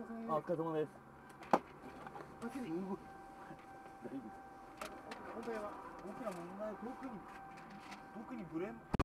あお疲れ様です。で大丈夫です今回は僕らものな遠に遠にブレン